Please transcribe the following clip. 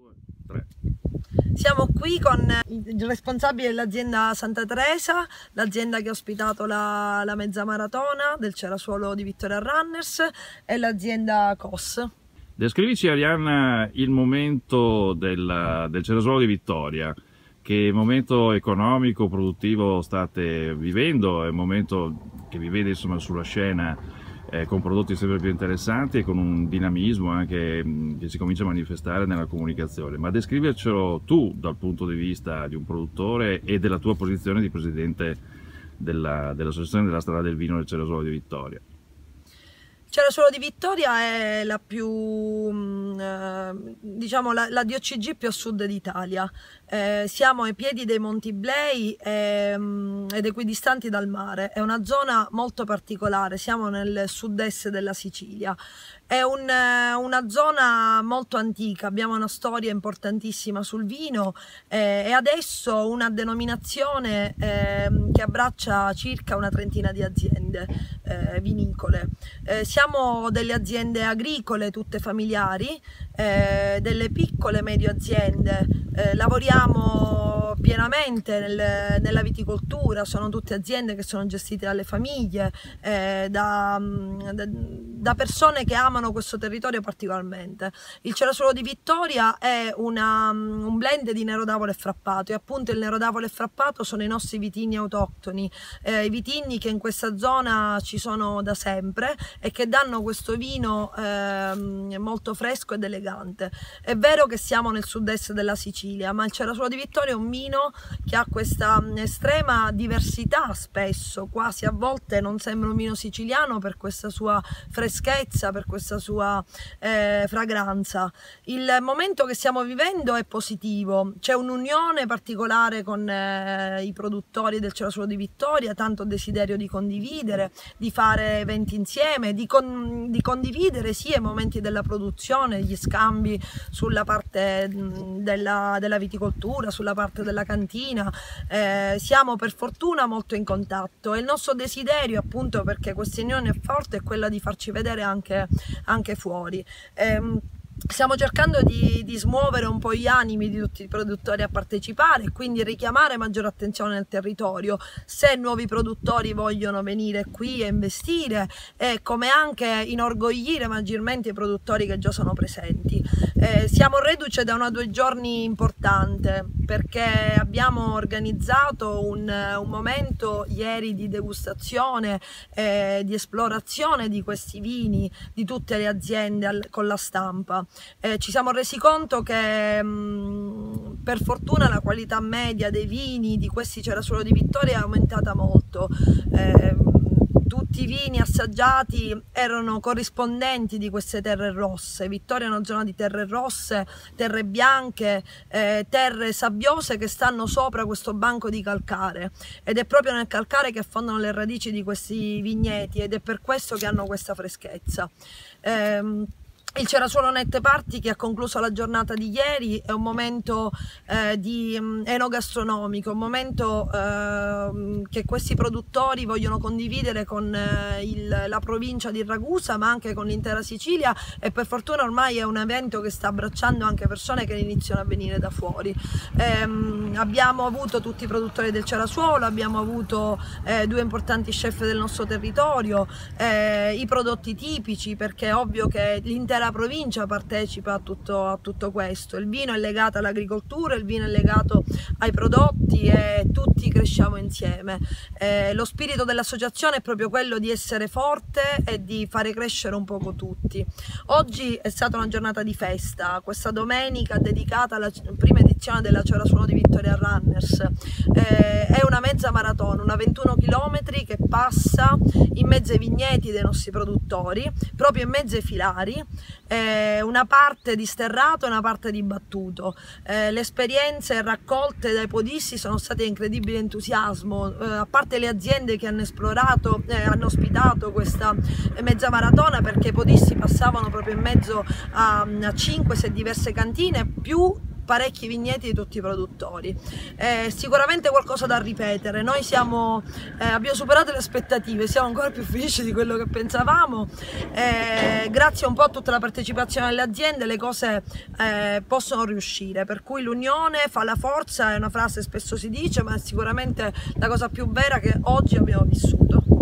due, tre. Siamo qui con il responsabile dell'azienda Santa Teresa, l'azienda che ha ospitato la, la mezza maratona del Cerasuolo di Vittoria Runners e l'azienda COS. Descrivici Arianna il momento del, del Cerasuolo di Vittoria, che momento economico, produttivo state vivendo, è un momento che vi vede insomma sulla scena eh, con prodotti sempre più interessanti e con un dinamismo anche mh, che si comincia a manifestare nella comunicazione. Ma descrivercelo tu dal punto di vista di un produttore e della tua posizione di presidente della, dell'Associazione della Strada del Vino del Cerasuolo di Vittoria. Cerasuolo di Vittoria è la più, eh, diciamo, la, la, DOCG più a sud d'Italia. Eh, siamo ai piedi dei Monti Blei e, ed equidistanti dal mare. È una zona molto particolare, siamo nel sud-est della Sicilia. È un, una zona molto antica, abbiamo una storia importantissima sul vino eh, e adesso una denominazione eh, che abbraccia circa una trentina di aziende eh, vinicole. Eh, siamo delle aziende agricole, tutte familiari, eh, delle piccole medio aziende, eh, lavoriamo pienamente nel, nella viticoltura, sono tutte aziende che sono gestite dalle famiglie, da, da, da persone che amano amano questo territorio particolarmente. Il Cerasuolo di Vittoria è una, mm, un blend di Nero d'Avola e Frappato e appunto il Nero d'Avola e Frappato sono i nostri vitigni autoctoni, eh, i vitigni che in questa zona ci sono da sempre e che danno questo vino eh, molto fresco ed elegante. È vero che siamo nel sud-est della Sicilia, ma il Cerasuolo di Vittoria è un vino che ha questa mm, estrema diversità spesso, quasi a volte non sembra un vino siciliano per questa sua freschezza, per questa sua eh, fragranza. Il momento che stiamo vivendo è positivo, c'è un'unione particolare con eh, i produttori del Cerasuolo di Vittoria, tanto desiderio di condividere, di fare eventi insieme, di, con, di condividere sia i momenti della produzione, gli scambi sulla parte della, della viticoltura, sulla parte della cantina. Eh, siamo per fortuna molto in contatto e il nostro desiderio appunto perché questa unione è forte è quella di farci vedere anche anche fuori. Ehm, stiamo cercando di, di, smuovere un po' gli animi di tutti i produttori a partecipare e quindi richiamare maggiore attenzione nel territorio se nuovi produttori vogliono venire qui e investire e come anche inorgoglire maggiormente i produttori che già sono presenti. Eh, siamo reduce da una due giorni importante perché abbiamo organizzato un, un momento ieri di degustazione e di esplorazione di questi vini di tutte le aziende al, con la stampa eh, ci siamo resi conto che mh, mm, per fortuna la qualità media dei vini di questi Cerasuolo di Vittoria è aumentata molto. Eh, tutti i vini assaggiati erano corrispondenti di queste terre rosse. Vittoria è una zona di terre rosse, terre bianche, eh, terre sabbiose che stanno sopra questo banco di calcare ed è proprio nel calcare che affondano le radici di questi vigneti ed è per questo che hanno questa freschezza. Eh, il Cerasuolo Nette Party che ha concluso la giornata di ieri è un momento eh, di um, enogastronomico, un momento eh, che questi produttori vogliono condividere con eh, il, la provincia di Ragusa ma anche con l'intera Sicilia e per fortuna ormai è un evento che sta abbracciando anche persone che iniziano a venire da fuori. Ehm, abbiamo avuto tutti i produttori del Cerasuolo, abbiamo avuto eh, due importanti chef del nostro territorio, eh, i prodotti tipici perché è ovvio che l'intera l'intera provincia partecipa a tutto, a tutto, questo. Il vino è legato all'agricoltura, il vino è legato ai prodotti e tutti cresciamo insieme. Eh, lo spirito dell'associazione è proprio quello di essere forte e di fare crescere un poco tutti. Oggi è stata una giornata di festa, questa domenica dedicata alla prima edizione della Ciora Suono di Vittoria Runners. Eh, è una mezza maratona, una 21 km che passa in mezzo ai vigneti dei nostri produttori, proprio in mezzo ai filari, eh, una parte di sterrato e una parte di battuto. Eh, le esperienze raccolte dai podisti sono state incredibile entusiasmo, eh, a parte le aziende che hanno esplorato, eh, hanno ospitato questa mezza maratona perché i podisti passavano proprio in mezzo a, a 5-6 diverse cantine più parecchi vigneti di tutti i produttori. Eh, sicuramente qualcosa da ripetere, noi siamo, eh, abbiamo superato le aspettative, siamo ancora più felici di quello che pensavamo, eh, grazie un po' a tutta la partecipazione delle aziende le cose eh, possono riuscire, per cui l'unione fa la forza, è una frase spesso si dice, ma è sicuramente la cosa più vera che oggi abbiamo vissuto.